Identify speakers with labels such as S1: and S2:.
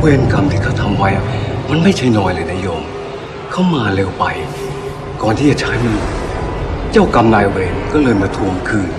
S1: เวรกรรมที่เขาทำไว้ มันไม่ใช่น้อยเลยนะโยม เขามาเร็วไป ก่อนที่จะใช้มัน เจ้ากรรมนายเวรก็เลยมาทวงคืน